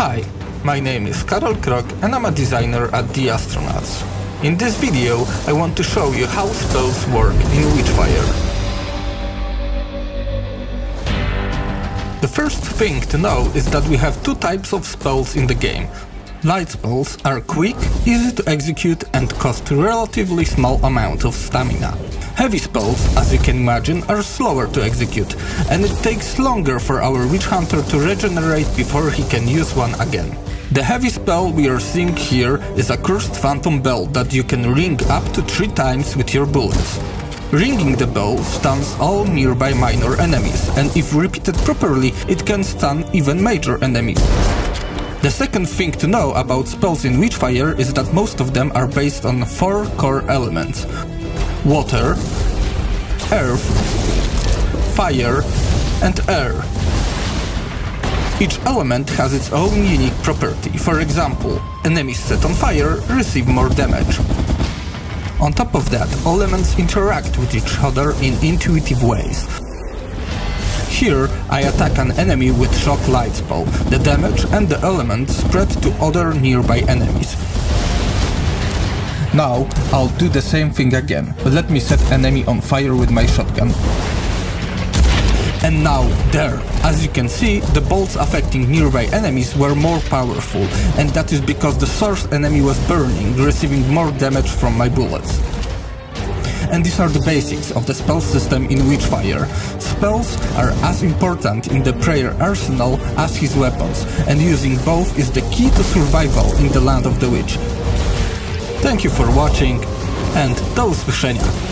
Hi, my name is Karol Krok and I'm a designer at The Astronauts. In this video I want to show you how spells work in Witchfire. The first thing to know is that we have two types of spells in the game. Light spells are quick, easy to execute and cost relatively small amount of stamina. Heavy spells, as you can imagine, are slower to execute, and it takes longer for our Witch Hunter to regenerate before he can use one again. The heavy spell we are seeing here is a cursed phantom bell that you can ring up to 3 times with your bullets. Ringing the bell stuns all nearby minor enemies, and if repeated properly, it can stun even major enemies. The second thing to know about spells in Witchfire is that most of them are based on four core elements water, earth, fire, and air. Each element has its own unique property. For example, enemies set on fire receive more damage. On top of that, elements interact with each other in intuitive ways. Here, I attack an enemy with Shock Light Spell. The damage and the element spread to other nearby enemies. Now, I'll do the same thing again, but let me set enemy on fire with my shotgun. And now, there! As you can see, the bolts affecting nearby enemies were more powerful, and that is because the source enemy was burning, receiving more damage from my bullets. And these are the basics of the spell system in Witchfire. Spells are as important in the player arsenal as his weapons, and using both is the key to survival in the land of the witch. Thank you for watching and do usłyszenia.